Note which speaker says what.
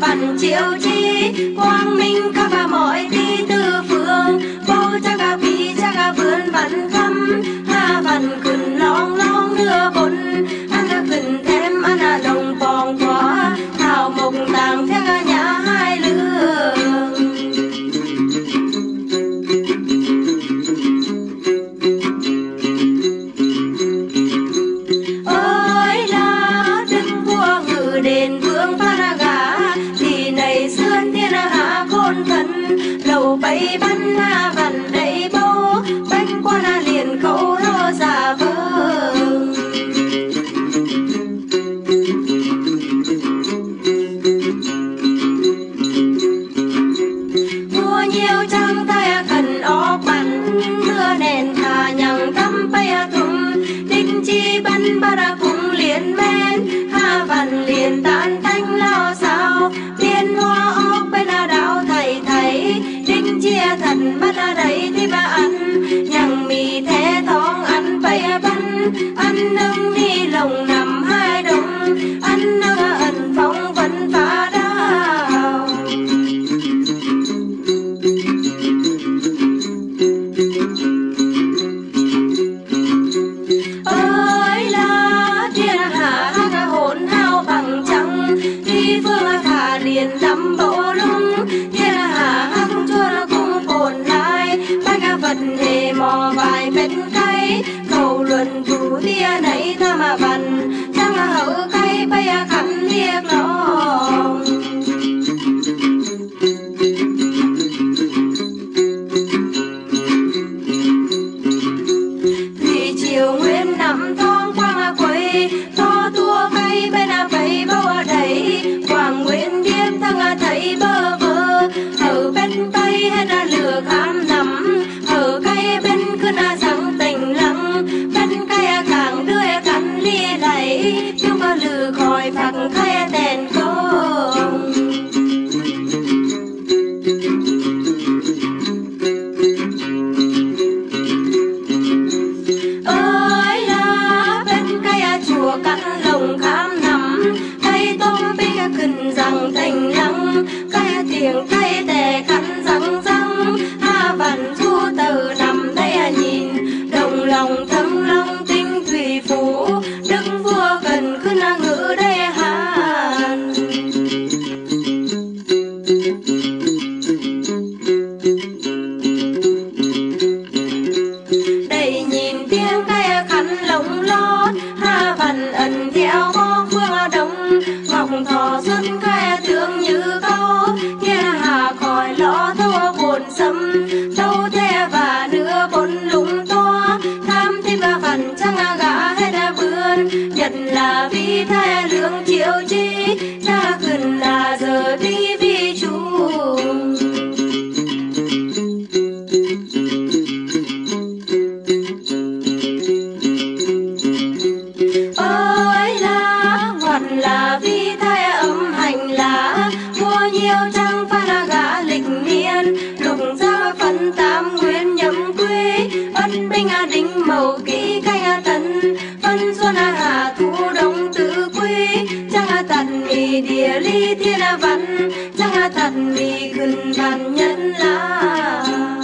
Speaker 1: văn chiếu chi quang minh cao lầu bay bắn na vằn đây ăn nâng ni lòng Yeah. hầu kỹ canh a tần. Phân xuân hà thu đông tứ quy. Chẳng a tần vì địa lý thiên văn. Chẳng a tần vì khừng thần nhân lai